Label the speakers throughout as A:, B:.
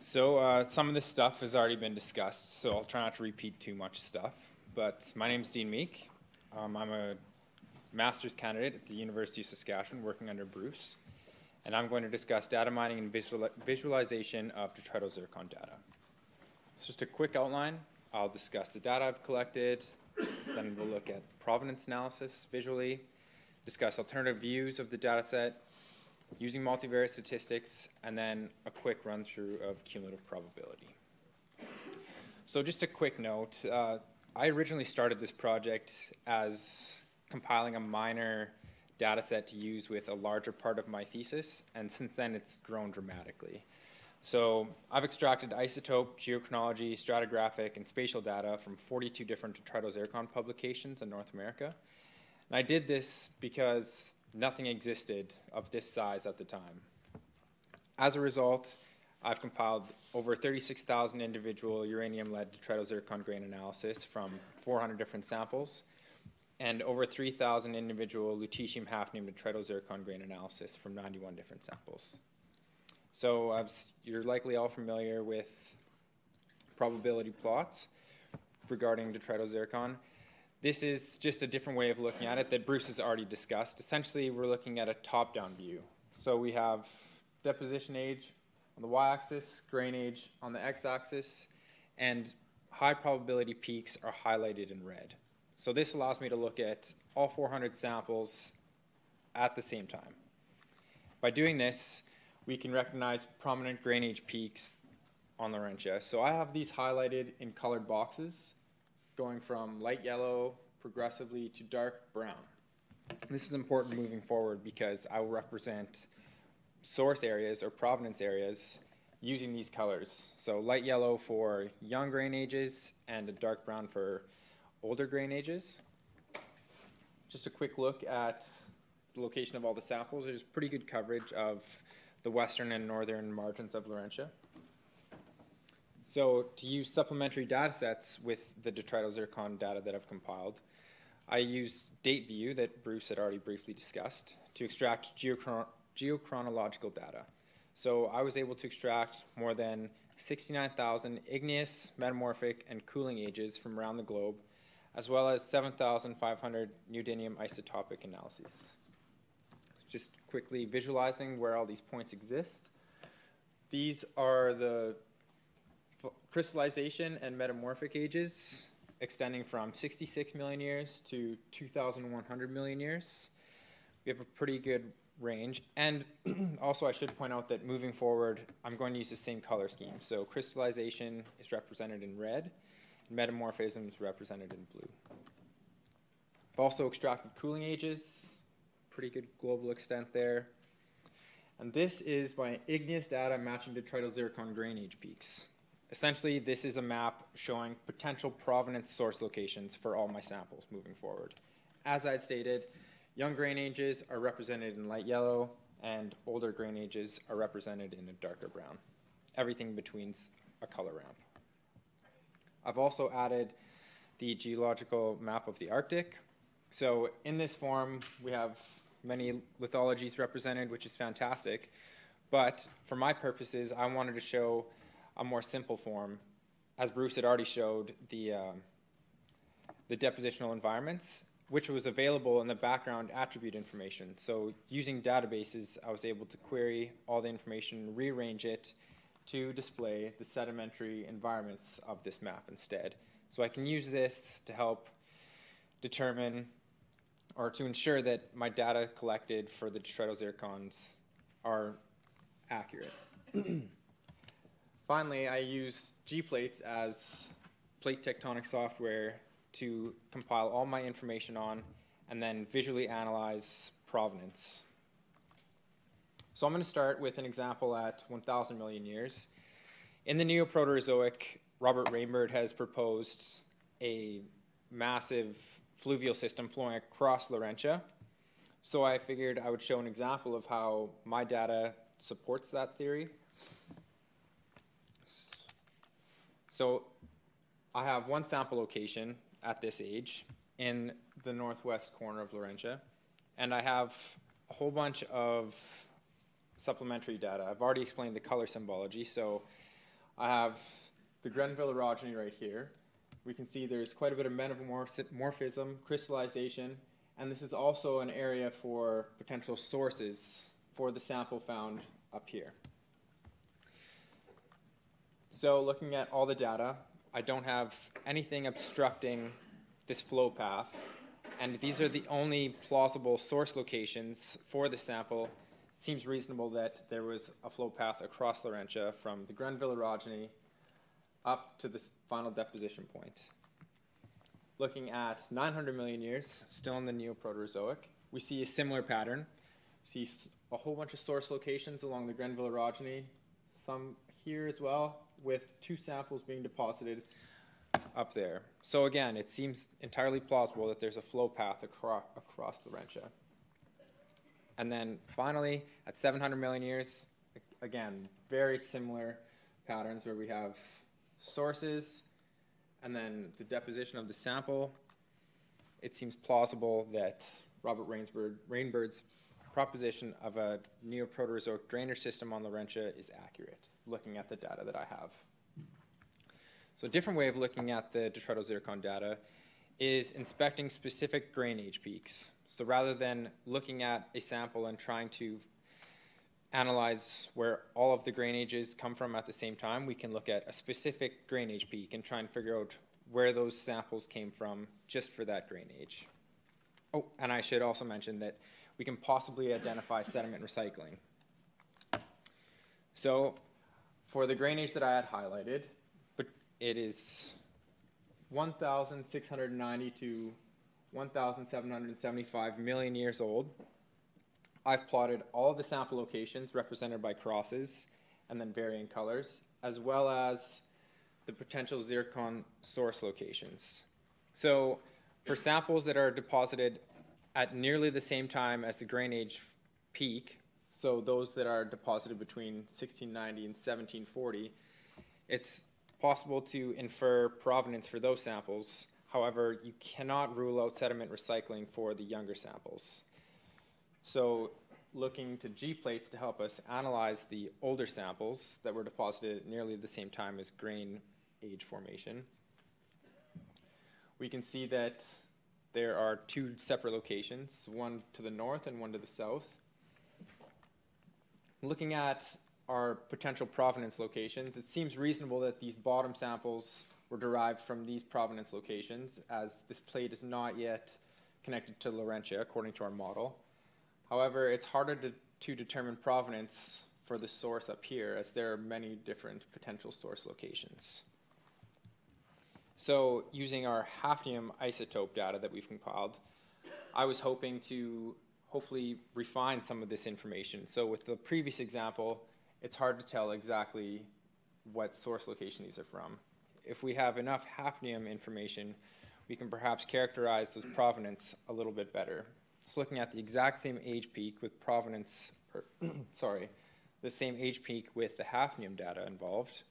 A: So uh, some of this stuff has already been discussed, so I'll try not to repeat too much stuff. But my name is Dean Meek. Um, I'm a master's candidate at the University of Saskatchewan working under Bruce. And I'm going to discuss data mining and visual visualization of zircon data. It's just a quick outline. I'll discuss the data I've collected, then we'll look at provenance analysis visually, discuss alternative views of the data set, using multivariate statistics, and then a quick run through of cumulative probability. So just a quick note, uh, I originally started this project as compiling a minor data set to use with a larger part of my thesis, and since then it's grown dramatically. So I've extracted isotope, geochronology, stratigraphic, and spatial data from 42 different zircon publications in North America. And I did this because nothing existed of this size at the time. As a result, I've compiled over 36,000 individual uranium-lead zircon grain analysis from 400 different samples, and over 3,000 individual lutetium hafnium zircon grain analysis from 91 different samples. So uh, you're likely all familiar with probability plots regarding zircon. This is just a different way of looking at it that Bruce has already discussed. Essentially, we're looking at a top-down view. So we have deposition age on the y-axis, grain age on the x-axis, and high probability peaks are highlighted in red. So this allows me to look at all 400 samples at the same time. By doing this, we can recognize prominent grain age peaks on Laurentia. So I have these highlighted in colored boxes going from light yellow progressively to dark brown. This is important moving forward because I will represent source areas or provenance areas using these colors. So light yellow for young grain ages and a dark brown for older grain ages. Just a quick look at the location of all the samples. There's pretty good coverage of the western and northern margins of Laurentia. So to use supplementary data sets with the detrital zircon data that I've compiled, I use DateView that Bruce had already briefly discussed to extract geochron geochronological data. So I was able to extract more than 69,000 igneous, metamorphic, and cooling ages from around the globe, as well as 7,500 neodymium isotopic analyses. Just quickly visualizing where all these points exist. These are the crystallization and metamorphic ages extending from 66 million years to 2,100 million years. We have a pretty good range. And also I should point out that moving forward, I'm going to use the same color scheme. So crystallization is represented in red, metamorphism is represented in blue. I've also extracted cooling ages, pretty good global extent there. And this is my igneous data matching to zircon grain age peaks. Essentially, this is a map showing potential provenance source locations for all my samples moving forward. As I had stated, young grain ages are represented in light yellow, and older grain ages are represented in a darker brown. Everything between's a color ramp. I've also added the geological map of the Arctic. So in this form, we have many lithologies represented, which is fantastic. But for my purposes, I wanted to show a more simple form, as Bruce had already showed the, uh, the depositional environments, which was available in the background attribute information. So using databases, I was able to query all the information, rearrange it to display the sedimentary environments of this map instead. So I can use this to help determine or to ensure that my data collected for the detrital zircons are accurate. Finally, I use G-Plates as plate tectonic software to compile all my information on and then visually analyze provenance. So I'm going to start with an example at 1,000 million years. In the Neoproterozoic, Robert Rainbird has proposed a massive fluvial system flowing across Laurentia. So I figured I would show an example of how my data supports that theory. So I have one sample location at this age in the northwest corner of Laurentia, and I have a whole bunch of supplementary data. I've already explained the color symbology, so I have the Grenville orogeny right here. We can see there's quite a bit of metamorphism, crystallization, and this is also an area for potential sources for the sample found up here. So looking at all the data, I don't have anything obstructing this flow path, and these are the only plausible source locations for the sample. It seems reasonable that there was a flow path across Laurentia from the Grenville orogeny up to the final deposition point. Looking at 900 million years, still in the Neoproterozoic, we see a similar pattern. We see a whole bunch of source locations along the Grenville orogeny, some here as well, with two samples being deposited up there. So again, it seems entirely plausible that there's a flow path acro across Laurentia. And then finally, at 700 million years, again, very similar patterns where we have sources, and then the deposition of the sample, it seems plausible that Robert Rainsford, Rainbird's proposition of a neoproterozoic drainage system on Laurentia is accurate, looking at the data that I have. So a different way of looking at the detrital zircon data is inspecting specific grain age peaks. So rather than looking at a sample and trying to analyze where all of the grain ages come from at the same time, we can look at a specific grain age peak and try and figure out where those samples came from just for that grain age. Oh, and I should also mention that we can possibly identify sediment recycling. So for the grain age that I had highlighted, but it is 1,690 to 1,775 million years old. I've plotted all the sample locations represented by crosses and then varying colors, as well as the potential zircon source locations. So for samples that are deposited at nearly the same time as the grain age peak, so those that are deposited between 1690 and 1740, it's possible to infer provenance for those samples. However, you cannot rule out sediment recycling for the younger samples. So looking to G plates to help us analyze the older samples that were deposited at nearly the same time as grain age formation. We can see that there are two separate locations, one to the north and one to the south. Looking at our potential provenance locations, it seems reasonable that these bottom samples were derived from these provenance locations as this plate is not yet connected to Laurentia according to our model. However, it's harder to, to determine provenance for the source up here as there are many different potential source locations. So using our hafnium isotope data that we've compiled, I was hoping to hopefully refine some of this information. So with the previous example, it's hard to tell exactly what source location these are from. If we have enough hafnium information, we can perhaps characterize those provenance a little bit better. It's looking at the exact same age peak with provenance, or, sorry, the same age peak with the hafnium data involved.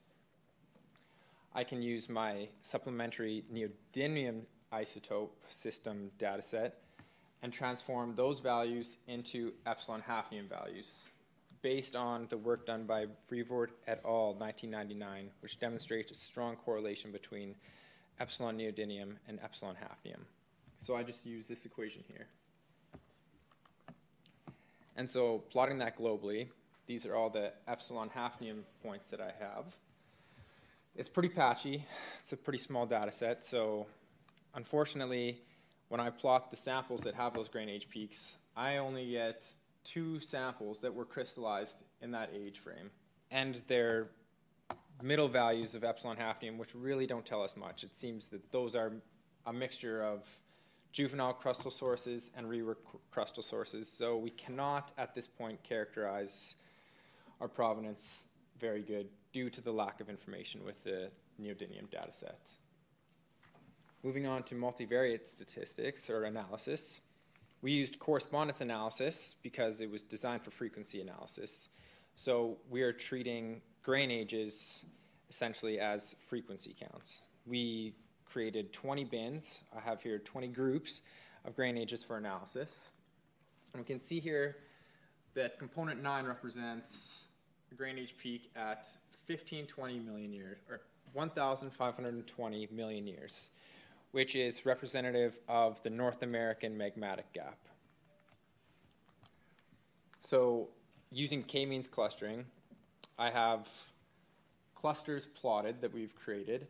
A: I can use my supplementary neodymium isotope system dataset and transform those values into epsilon hafnium values based on the work done by Vervoort et al. 1999, which demonstrates a strong correlation between epsilon neodymium and epsilon hafnium. So I just use this equation here. And so plotting that globally, these are all the epsilon hafnium points that I have. It's pretty patchy. It's a pretty small data set. So unfortunately, when I plot the samples that have those grain age peaks, I only get two samples that were crystallized in that age frame. And they're middle values of epsilon hafnium, which really don't tell us much. It seems that those are a mixture of juvenile crustal sources and rework crustal sources. So we cannot at this point characterize our provenance very good due to the lack of information with the neodymium data set. Moving on to multivariate statistics or analysis. We used correspondence analysis because it was designed for frequency analysis. So we are treating grain ages essentially as frequency counts. We created 20 bins. I have here 20 groups of grain ages for analysis. And we can see here that component 9 represents a grain age peak at 1520 million years, or 1,520 million years, which is representative of the North American magmatic gap. So using k-means clustering, I have clusters plotted that we've created,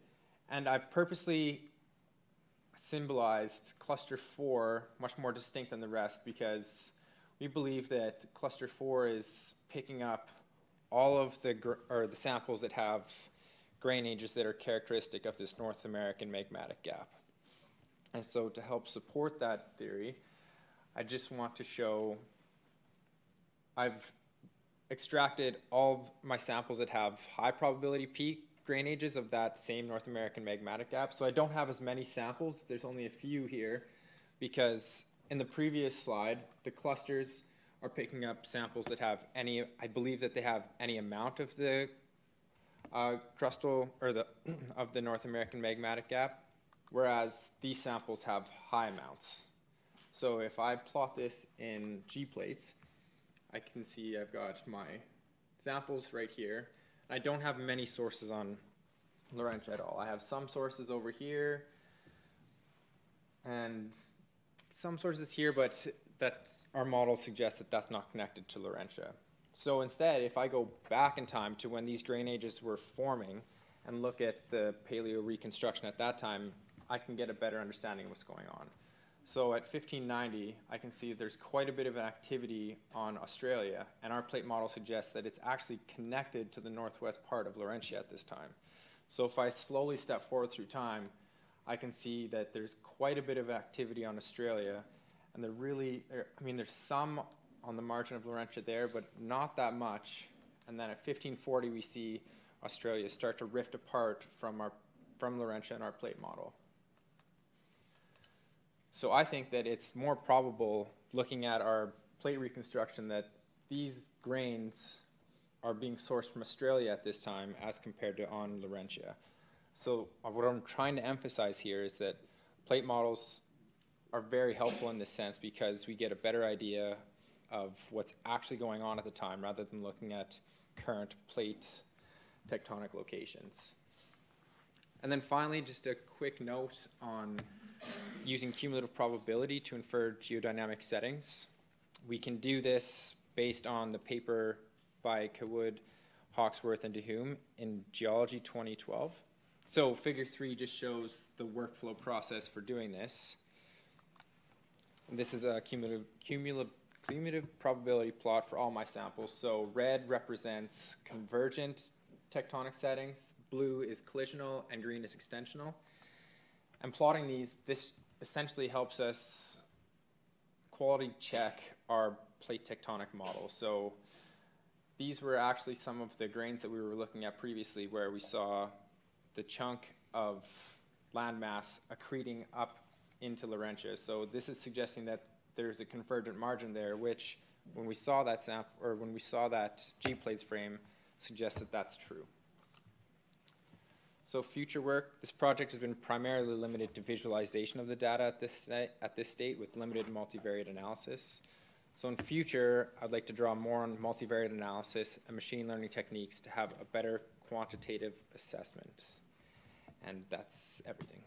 A: and I've purposely symbolized cluster 4 much more distinct than the rest because we believe that cluster 4 is picking up all of the, or the samples that have grain ages that are characteristic of this North American magmatic gap. And so to help support that theory, I just want to show I've extracted all my samples that have high probability peak grain ages of that same North American magmatic gap. So I don't have as many samples. There's only a few here because in the previous slide, the clusters are picking up samples that have any, I believe that they have any amount of the uh, crustal or the of the North American magmatic gap, whereas these samples have high amounts. So if I plot this in G plates, I can see I've got my samples right here. I don't have many sources on Laurentia at all. I have some sources over here and some sources here, but that our model suggests that that's not connected to Laurentia. So instead, if I go back in time to when these grain ages were forming and look at the paleo reconstruction at that time, I can get a better understanding of what's going on. So at 1590, I can see there's quite a bit of activity on Australia, and our plate model suggests that it's actually connected to the northwest part of Laurentia at this time. So if I slowly step forward through time, I can see that there's quite a bit of activity on Australia, and there really, I mean, there's some on the margin of Laurentia there, but not that much. And then at 1540, we see Australia start to rift apart from, our, from Laurentia and our plate model. So I think that it's more probable, looking at our plate reconstruction, that these grains are being sourced from Australia at this time as compared to on Laurentia. So uh, what I'm trying to emphasize here is that plate models are very helpful in this sense because we get a better idea of what's actually going on at the time rather than looking at current plate tectonic locations. And then finally, just a quick note on using cumulative probability to infer geodynamic settings. We can do this based on the paper by Cawood, Hawkesworth, and Dhuime in Geology 2012. So figure three just shows the workflow process for doing this. And this is a cumulative, cumulative, cumulative probability plot for all my samples. So red represents convergent tectonic settings, blue is collisional, and green is extensional. And plotting these, this essentially helps us quality check our plate tectonic model. So these were actually some of the grains that we were looking at previously where we saw the chunk of landmass accreting up into Laurentia. So this is suggesting that there's a convergent margin there, which when we saw that sample, or when we saw that G-plates frame, suggests that that's true. So future work, this project has been primarily limited to visualization of the data at this, at this state with limited multivariate analysis. So in future, I'd like to draw more on multivariate analysis and machine learning techniques to have a better quantitative assessment. And that's everything.